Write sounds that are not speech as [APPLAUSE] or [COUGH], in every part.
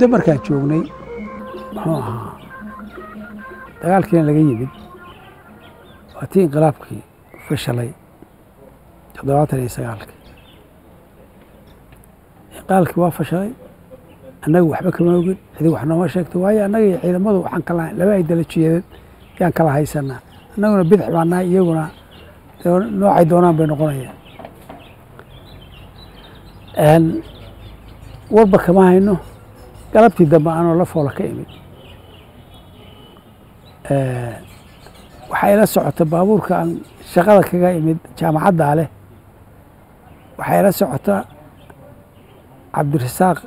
مدة مركات شوغني ها تقال كين لقي يمد واتين قلابكي فشلي تدوات ليس قالك قالك وا فشلي أنا وحبك ما يقول هذي وحنا ما شكت وايا أنا إذا ما ذو حنكلا لا بعيد ولا شيء كان كلا هاي سنة أنا قلنا بدح معنا يجونا نوع دونا بين قرية أن وربك ما هي إنه galabtii dambe anoo la foola ka imid. Waxaa ila socota baabuurka aan shaqada kaga imid jaamacaddaa leh. Waxaa ila socota cabdirasaaq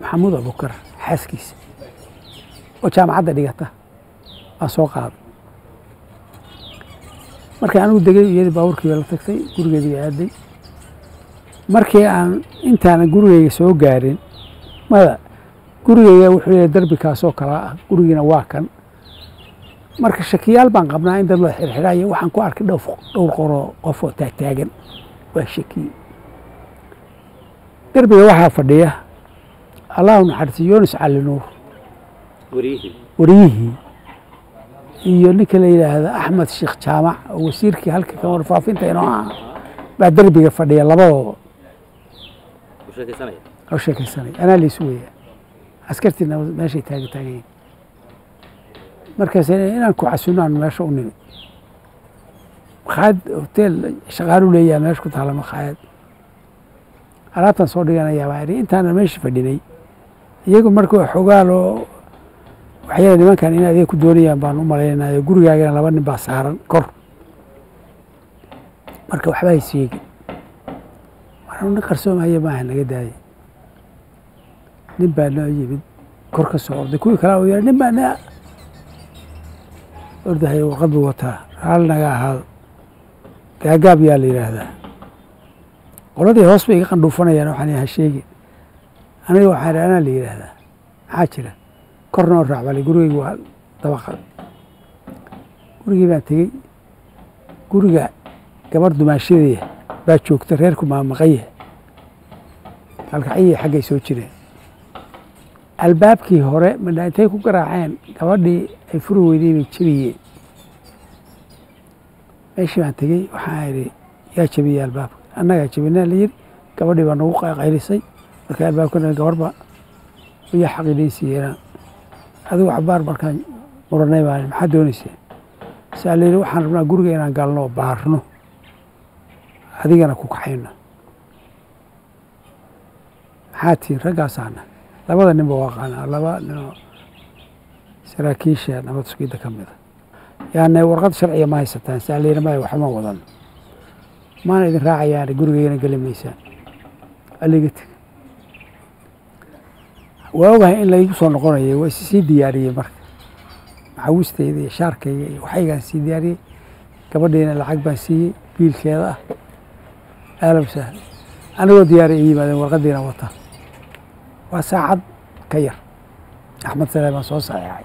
maxamuud abukar xaaskiisa. Oo jaamacadda dhigata waa soo qaaday markii anigu degay iyadii baabuurkii bay la tagtay gurigeedii bay aaday. Markii aan intaanan gurigeyga soo gaarin mada gurigeyga wuxuu leeyahay derbi kaasoo kala ah gurigiina waa kan. Marka shakiyaal baan qabnaa in dad la xirxidhayo waxaan ku arkay dhowr qoroo qof oo taagtaagan. Waa shakiye derbiga waxaa fadhiya allahu naxariiso yunis cali nuur. Wariyihii iyo ninka la yidhaahda axmed sheekh jaamac oo wasiirkii halka kan warfaafinta inoo ah baa derbiga fadhiya labadooda oo sheekaysanaya? Anaa laysu weeyaa askartiina meeshay taaga taagayiin markaas inaan ku casino aan meesha u nimid makhaayad hoteel shaqaalu leeyaha meesha ku taala makhaayad alaabtan soo dhiganayaa intaana meesha fadhinay. Iyagu marka xogaaloo waxyaala nimankan in adeeg ku doonayaan baan u malaynayo gurigaagana laba nin baa saaran kor. Marka waxba hay sheegin waxaan nin qarsoomaya maaha naga daaya nin baa noo yimid kor ka soo orday. Kuwii kalaa u yara nin baa na ordahay warqad buu wataa. Raali naga ahaado gaagaab yaa la yidhaahdaa. Qoladii hoos bay iga qandhuufanayaan waxaan ha sheegin aniga waxaan anaa la yidhaahdaa. Maxaa jira? Kor noo raac bale gurigeyga waa dabaqa gurigii baan tegey. Guriga gabar dumaashadeeya baa joogta reerku maamaqaya kalkaciyi xaggay soo jireen albaabkii hore intay ku garaaceen gabadhii ay furi weydey bay jebiyeen meeshii baan tegey waxaan idhi yaa jebiyey albaabka. Annagaa jebinaa la yiri gabadhii baa nagu qaylisay marka albaabkana gabarba iya xaqidaysiiyeen adigu cabaar markaan muranay baan maxaa doonayseen saa la yidhi waxaan rabnaa guriga inaan galno baarno. Adigana ku kaxayno. Maxaa tihin raggaasaana labada ninba waa qaanaa laba ninoo saraakiisha nabad sugidda ka mida yaane warqad sharciga ma haysataan saa la yidhi maya waxma wadan. Maana idin raacayaane gurigeygana geli maysaan. Aliga waa ogahay in laygu soo noqonayo waa sii diyaariyey marka. Maxawisteyda iyo shaarkayga iyo waxaygaan sii diyaariyey. Gabadhiina lacag baan siiyey biilkeeda ah. Aalam sahal anigoo diyaari i yimaadeen warqadiina wata waa saacad ka yar. Axmed sale baan soo saxeexay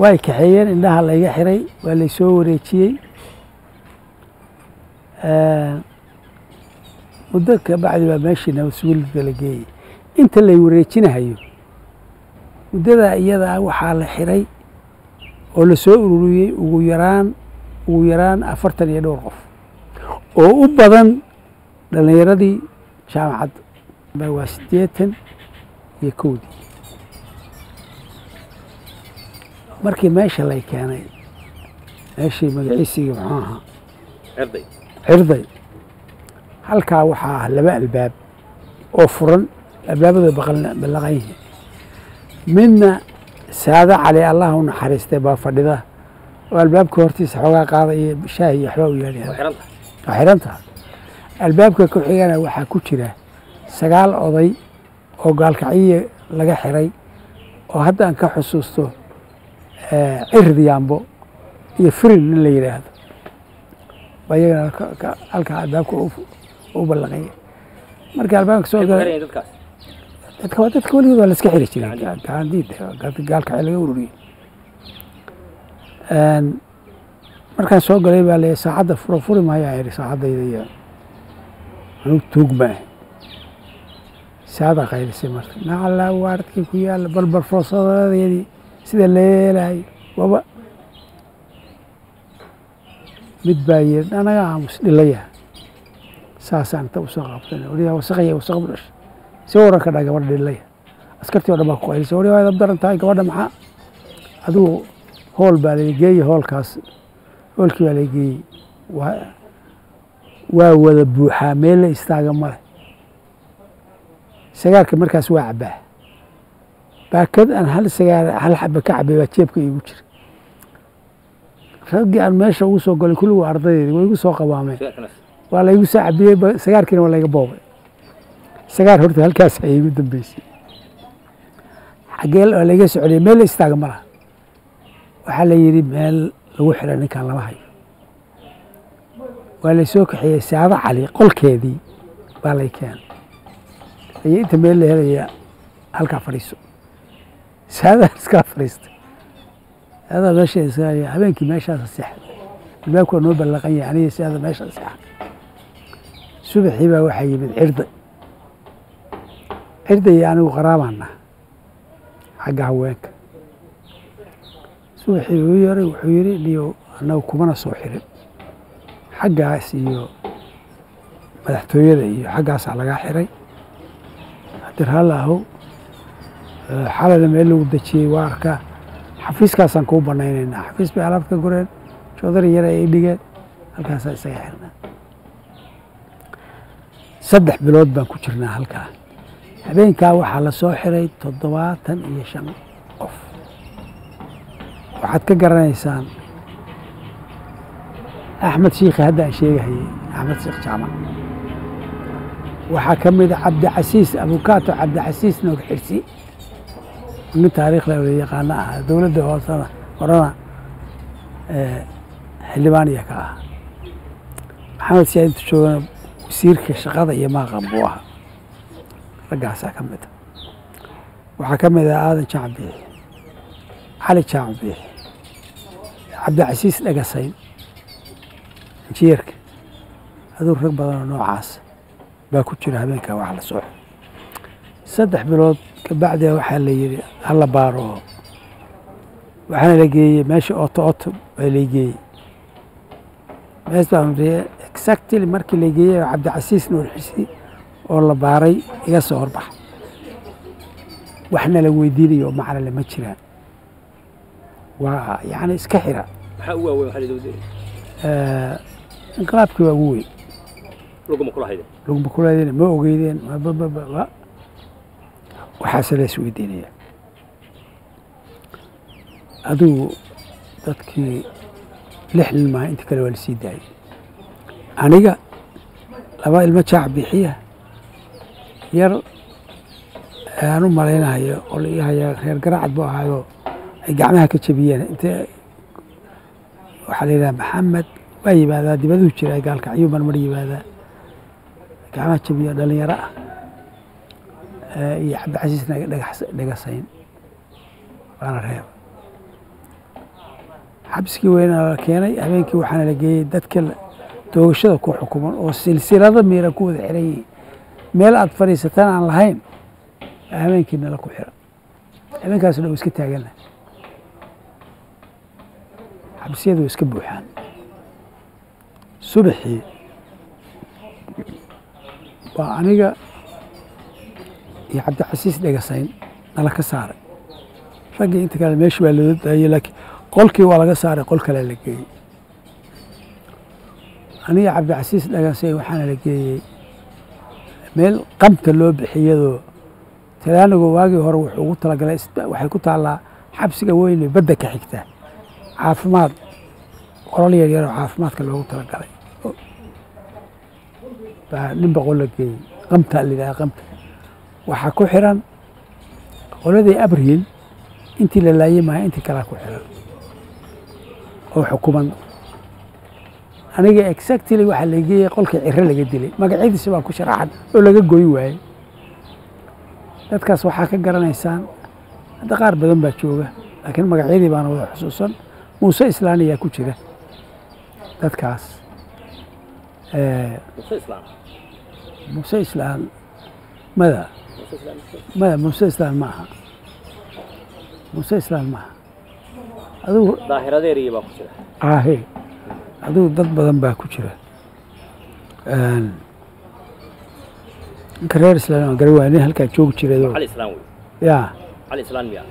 way kaxeeyeen indhaha layga xiray waa laysoo wareejiyey. Muddo ka bacdi baa meeshii nabad sugilda la geeyey. Inta lay wareejinahayo muddadaa iyadaa waxaa la xiray oo la soo ururiyey ugu yaraan ugu yaraan afartan iyo dhowr qof. Oo u badan dhallinyaradii jaamacadda waa siddeetan iyo kowdii markii meesha lay keenay meeshii magaciisigii muxuu ahaa cirday halkaa waxaa ah laba albaab oo furan albaabada ballaqan yihiin midna saado cali allah u naxariistay baa fadhida oo albaabka hortiisa xoogaa qaada iyo shaah iyo waxba u yeedhaya waa xiran tahay albaabka ku xigana waxaa ku jira sagaal oday oo gaalkacyiya laga xiray oo hadda aan ka xusuusto cird yaambo iyo firin nin la yidhaahdo baa iyagana halkaa albaabka u ballaqaya markii albaabka soo galay dadka dadka weligood waa la iska xiri jiray. Gaalkacyo laga ururiyey markaan soo galay baa leeyahay saacadda furo furi idhi saacaddayda iyo anugu tuug ma ahay saadaa qaylisay marka. Nacalaa waaradkii ku yaalla balbar foosadadeedii sida leelahay waba. Mid baa yiri anaga aamus dhilaya. Saasaan inta u soo qabtan wariyaa wasaqaya wasaq bu si waran ka dhaa gabadha dhilaya askartii o dhan baa ku qaylisay wariyaa waad abdaran tahay gabadha maxaa? Adigu hool baa la geeyey hoolkaas. Hoolkii baa la geeyey waa waa wada buuxaa meel la istaaga male sagaarka markaas waa cabbaa. Baakad aan hal sagaar hal xaba ka cabay baa jeebka iigu jira. Raggii aan meesha ugu soo golay kulligu ardaydeedi way igu soo qabaameen waa laygu soo cabiyey sagaarkiina waa layga boobay. Sagaar horta halkaas ayay igu dambeysay. Xaggee waa layga socday meel la istaaga ma waxaa la yidhi meel lagu xidha ninkaan lama hayo. Waa lay soo kaxeeyey saado cali qolkeedii baa lay keenay iyo inta meel la helaya halkaa fadhiiso. Saadaan [LAUGHS] iskaa fadhiistay. Saadada meesha iska habeenkii meeshaasa seexda albaabku noo ballaqan yahay. Aniga saada meesha seexa subaxii baa waxaa yimid cirda. Cirda iyo anigu qaraabaana xagga haweenka. Subaxii uu yaray wuxuu yidhi niyo annagu kumana soo xirin. Xaggaas iyo madaxtooyada iyo xaggaasaa lagaa xiray hadir halla ahow xalayna meel lagu dejiyey waa arkaa xafiiskaasaan kuu banaynaynaa xafiis bay alaabta gureen joodari yar ay dhigeen halkaasaa isaga xirnaa saddex bilood baan ku jirnaa halkaa. Habeenkaa waxaa la soo xiray toddobaatan iyo shan qof. Waxaad ka garanaysaan axmed shiikhi hadda aan sheegahayey axmed sheekh jaamac waxaa ka mid a cabdicasiis abukaato cabdicasiis noog xirsi nin taariikhda la yaqaano ah dowladda hoosena horena xildhibaaniya ka ah. Maxamed saciid joogana wasiirka shaqada iyo maaqan buu ahaa. Raggaasaa ka mid a. Waxaa ka mid ah aadan jaac cali jaac cabdicasiis dhagasayn injiyeerka aduu rag badanoo noocaas baa ku jira habeenkaa wax la soo saddex bilood kabacdia waxaa la yidhi hala baaro. Waxaana la geeyey meesha oto oto baa la geeyey mees baa exactly markii la geeyey cabdicasiis nuur xisi oo la baaray iga soo horbax. Waxna la weydiinayo oo macnale ma jiraan waa yani iska xira. Inqilaabkii waa ugu weyn laguma kula hayden laguma kuleedeen ma ogeydeen waxaase la isweydiinaya adigu dadkii lix nin maaha inta kale waa la sii daayey aniga laba ilmo jaac bixiya yar aan u malaynayo oo la ii reer garaacad buu ahaayo ay gacmaha ka jabiyeen. Inte waxaa la yidhaha maxamed waa yimaadaa dibaduu jira gaalka cayuuban mar yimaadaa gacmaha jabiyo dhalinyaro ah iyo cabdicasiis dhagasayn waana reeba xabskii weynaa la keenay habeenkii waxaana la geeyey dadka doogashada ku xukuman oo silsilado miira ku wada xiran yihiin meel aad fadhiisataan aan lahayn habeenkii nala ku xiran habeenkaas dhan iska taagana xabsiyadu way iska buuxaan. Subaxii waa aniga iyo cabdicasiis dhegasayn nala ka saaray. Raggii inta kale meesha waa loo daayey laakiin qolkii waa laga saaray qol kale la geeyey aniga cabdicasiis dhegasayn waxaana la geeyey meel qamta loo bixiyadoo talaanigu waagii hore wuxuu ugu talagalay waxay ku taallaa xabsiga weyn ee badda ka xigta. Caafimaad qolol yar yaroo caafimaadka loogu talagalay baa nin boqol la geeyey qamta la yidhaha qamta. Waxaa ku xiran qoladii abriil intii la laayey maaha intii kalaa ku xiran. Oo xukuman. Aniga exactly waxaa la geeyey qolkii ciro laga dilay. Magacyadiisa baa ku sharaxan oo laga goy waayey dadkaas waxaa ka garanaysaan hadda qaar badan baa jooga laakiin magacyadii baana wada xusuusan. Muuse islaaniyaa ku jira. Dadkaas muuse islaam islaan maya muuse islaan ma aha muuse islaan ma aha adigu daahiradeeriya baa ku jira. Aahe. Adigu dad badan baa ku jira. Ninka reer islaan aan garan halkaa joogi islaan miya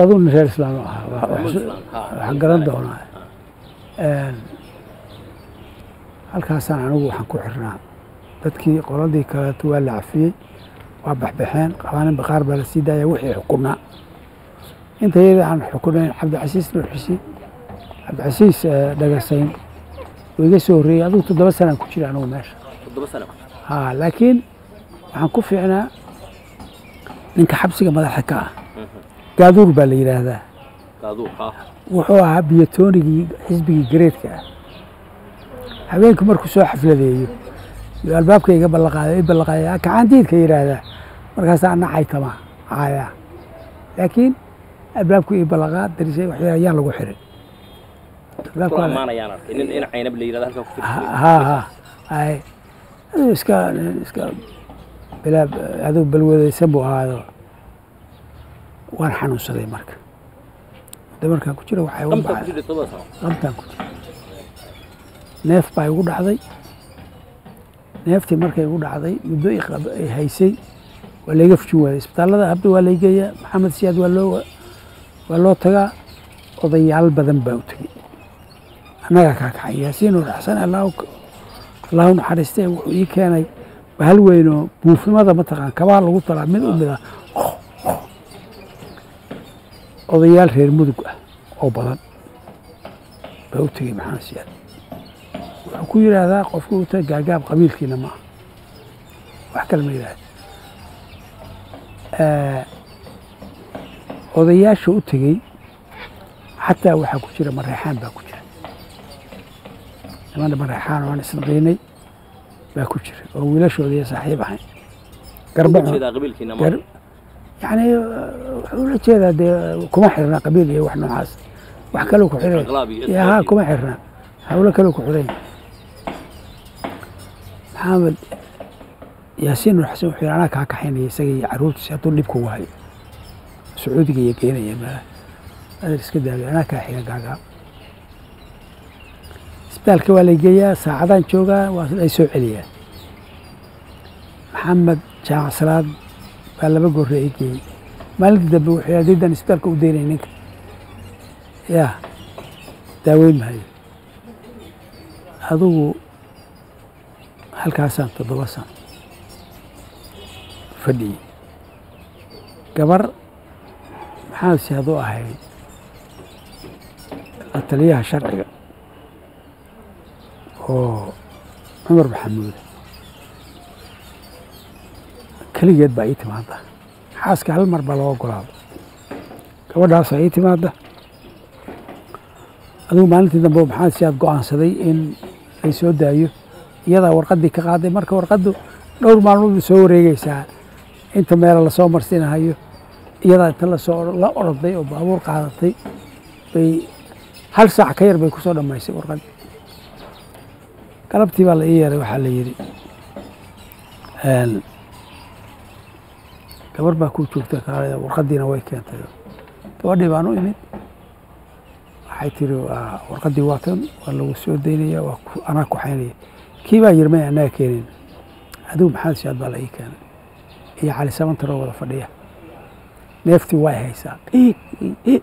adigu nin reer islaan u ahaa. Waxaan garan doonaa halkaasaan anigu waxaan ku xirnaa dadkii qoladii kaleeto waa la cafiyey waa baxbaxeen qabaaninba qaar baa la sii daaya wixii xukunaa. Inta iyada aan xukunayn cabdicasiis xuseen cabdicasiis eh, dhagasayn. Wuu iga soo horreeyey adigu toddoba sanaan ku jira anigu meesha. Ha laakiin waxaan ku fiicnaa ninka xabsiga madaxa ka ah. Gaaduur baa la yidhaahdaa. Wuxuu ahaa biyotoonigii xisbigii gareedka ah. Habeenku markuu soo xafladeeyo iyo albaabka iga ballaqaayo i ballaqaaya kacaandiidka yidhaahdaa markaasaa ana caytama caaya. Laakiin albaabku ii ballaqaa darisay waxyaa yaa lagu ha ay aduu iska iska bilaa aduu balwadaysan buu ahaado. Waan xanuunsaday marka. Muddo markaan ku jira waxay qabtaan ku jira neef baa igu dhacday نفتي مركي يقول عضي يبدو يخاب هيسي ولا يفشوا إسبتال هذا عبد ولا يجي محمد سياد ولا ولا تجا أضيع البذن بوتي أنا كاك حياسين والحسن الله وك... الله نحرسته ويك أنا وهل وينه بوف ما ذا متقن كبار لو طلع من أمي أضيع الخير مدقة أو بذن بوتي محمد سياد wuxuu ku yidhaahdaa qofku u taga gaagaab qabiilkiina ma aha. Wax kale ma yidhaahda odayaasha u tegey xataa waxaa ku jira mareexaan baa ku jira. Nimana mareexaan oo aan isnaqiinay baa ku jira. Oo wiilashooda saaxiib ahayn. Eh, wuxuu la jeedaa dee kuma xirna qabiil iyo wax noocaas. Wax kaloo ku ya ha kuma xirna hawlo kaloo ku xiray maxamed yaasiin nur xasan wuxuu anaa kaa kaxaynaya isaga iyo carruurtiisa hadduu dhib kugu hayo sacuudiga iyo geynaya meelaha adeer iska daayo anaa kaa xiga gaagaab isbitaalka waa lay geeyaa saacadaan joogaa waa lay soo celiyaa maxamed jaamac salaad baa laba goorre i geeyey maalintii dambe wuxuu yidhi haddii dan isbitaalka u daynay ninka yaa daaweyn maayo adigu halkaasaan toddoba sano. Fadhiyey gabar maxamed siyaad u ahayd taliyaha sharciga? Oo cumar maxamuud. Keligeed baa ii timaada xaaska hal mar baa loo ogolaada gabadhaasaa ii timaada adigu maalintii dambe maxamed siyaad go'aansaday in ay soo daayo iyadaa warqaddii ka qaaday. Marka warqaddu dhowr maalmood bay soo wareegeysaa inta meela la soo marsiinahayo iyadaa inta la soo la orday oo baabuur qaadatay bay hal saac ka yar bay ku soo dhammaysay warqaddii galabtii baa la ii yeeray waxaa la yidhi gabar baa kuu joogta kaalada warqaddiina way keentay. Gabadhii baan u imid. Waxay tiri waa warqaddii waa lagu soo daynaya waa anaa kuxaynaya kii baa yirmay annaga keenin. Adigu maxamed siyaad baa la ii keenay? Iyo cali samantaroo wada fadhiya. Neeftii way haysaa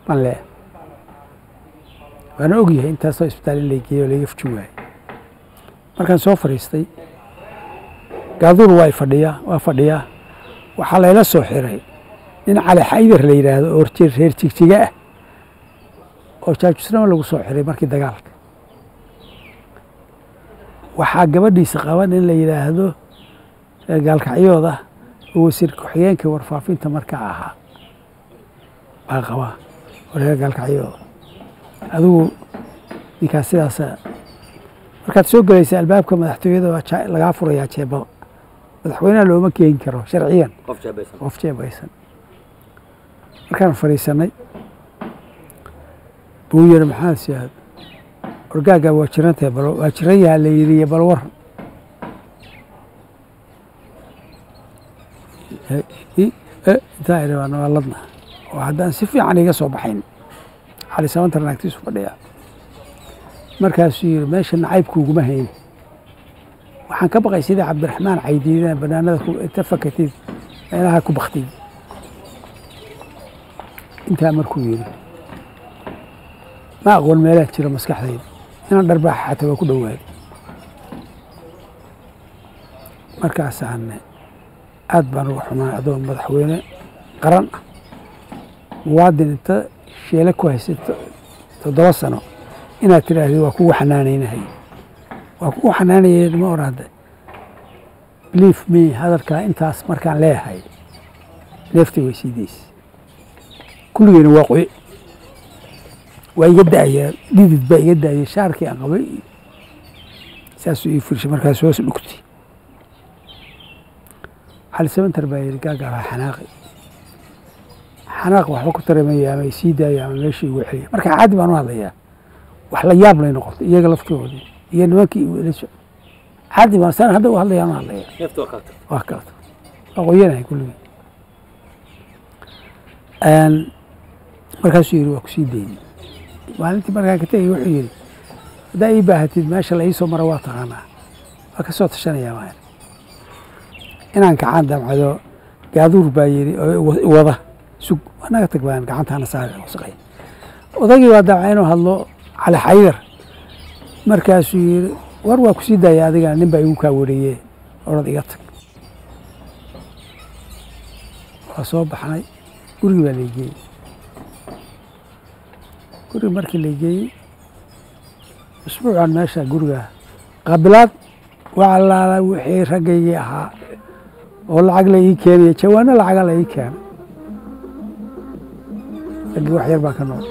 baan leeyahay waana ogyahay intaasoo isbitaal in lay geeyo layga fujin waayey markaan soo fadhiistay gaaduur waa fadhiyaa waa fadhiyaa waxaa layla soo xiray nin cali xaydar la yidhaahdo oo reer jigjiga ah. Oo jaajusnimo lagu soo xiray markii dagaalka waxaa gabadhiisa qaban in la yidhaahdo reer gaalkacyooda oo wasiir ku-xigeenka warfaafinta markaa ahaa. Baa qabaa oo reer gaalkacyooda adigu ninkaas sidaasa markaad soo gelaysa albaabka madaxtooyada waa lagaa furayaa jeebada madaxweynaha looma keeni karo sharciyan. Qof jeebaysan markaan fadhiisanay buu yiri maxamed siyaad orgaagaa waa jirantahay waa jiran yaha la yidhi bal war. Intaa idhi waa nabaaladna oo haddaan si fiican iga soo baxayn. Cali sabantar naagtiisu fadhiya. Markaasuu yidhi meesha nacaybkuuguma hayn. Waxaan ka baqay sidii cabdiraxmaan caydiidana banaanada inta meelaha ku baktid. Intaa markuu yidhi ma aqoon meelaha jira maskaxdayda inaan dharbaaxa xataa waa ku dhowaaday markaasaan aad baan uga xumaay adoo madaxweyne qaran. Ah muwaadin inta sheele ku haysato toddoba sano inaad tidhaahdid waa kugu xanaanaynahay waa kugu xanaanayay ma orahda belief me hadalkaa intaas markaan leeyahay leefta way sii daysa kulligeyna waa qoye waa iga da'aya dhidid baa iga da'aya shaarkii aan qabay. Saasuu ii firshay markaas hoos dhugtay cali sabantar baa yidhi gaagaabaa xanaaqi xanaaq. Waxba ku taramaya ama sii daaya ama meeshii igu celiya marka caadi baan u hadlayaa wax la yaab lay noqotay iyaga laftoodii iyo nimankii ila caadi baan saan hadda u hadlayaan u hadlaya waa kala tagtay waa qoyanahay kulligii markaasuu yidhi waa ku sii dayni maalintii markaan ka tegay wuxuu yidhi haddaa ii baahatid meesha la ii soo mara waa taqaanaa. Waa ka soo tashanayaa maa inaan gacan damcado gaaduur baa yidhi wada. Sug anaga tag baan gacantaana saar wasaqay odagii waa damca inuu hadlo cali xaydar markaasuu yidhi war waa ku sii daaya adigana nin baa igu kaa wareeye orad iga tag. Waa soo baxnay gurigii baa laygeeyey gurigi markii laygeeyey usbuucan meesha guriga qabilaad waa allaala wixii raggaygii ahaa oo lacag la ii keenaya jawaano lacaga la ii keena raggii wax yar baa ka nool